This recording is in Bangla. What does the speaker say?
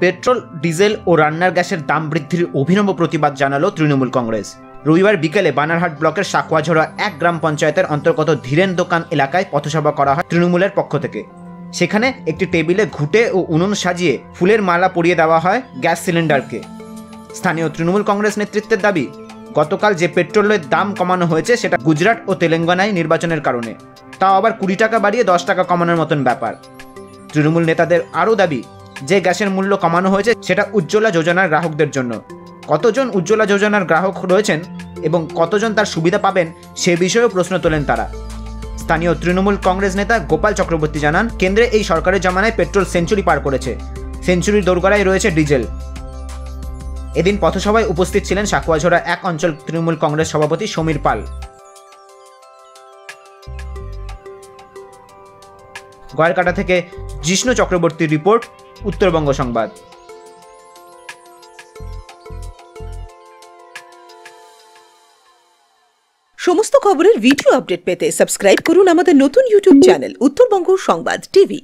পেট্রোল, ডিজেল ও রান্নার গ্যাসের দাম বৃদ্ধির অভিনব প্রতিবাদ জানালো তৃণমূল কংগ্রেস। রবিবার বিকেলে বানারহাট ব্লকের সাকুয়াঝোড়া এক গ্রাম পঞ্চায়েতের অন্তর্গত ধীরেন দোকান এলাকায় পথসভা করা হয় তৃণমূলের পক্ষ থেকে। সেখানে একটি টেবিলে ঘুটে ও উনুন সাজিয়ে ফুলের মালা পরিয়ে দেওয়া হয় গ্যাস সিলিন্ডারকে। স্থানীয় তৃণমূল কংগ্রেস নেতৃত্বের দাবি, গতকাল যে পেট্রোলের দাম কমানো হয়েছে সেটা গুজরাট ও তেলেঙ্গানায় নির্বাচনের কারণে। তাও আবার কুড়ি টাকা বাড়িয়ে দশ টাকা কমানোর মতন ব্যাপার। তৃণমূল নেতাদের আরও দাবি যে গ্যাসের মূল্য কমানো হয়েছে সেটা উজ্জ্বলা যোজনার গ্রাহকদের জন্য। কতজন উজ্জ্বলা যোজনার গ্রাহক রয়েছেন এবং কতজন তার সুবিধা পাবেন সে বিষয়েও প্রশ্ন তোলেন তারা। স্থানীয় তৃণমূল কংগ্রেস নেতা গোপাল চক্রবর্তী জানান, কেন্দ্রে এই সরকারের জামানায় পেট্রোল সেঞ্চুরি পার করেছে। সেঞ্চুরির দোরগোড়ায় রয়েছে ডিজেল। এদিন পথসভায় উপস্থিত ছিলেন সাকুয়াঝোড়া এক অঞ্চল তৃণমূল কংগ্রেস সভাপতি সমীর পাল। গয়ারকাটা থেকে জিষ্ণু চক্রবর্তীর রিপোর্ট উত্তরবঙ্গ সংবাদ। সমস্ত খবরের ভিডিও আপডেট পেতে সাবস্ক্রাইব করুন আমাদের নতুন ইউটিউব চ্যানেল উত্তরবঙ্গ সংবাদ টিভি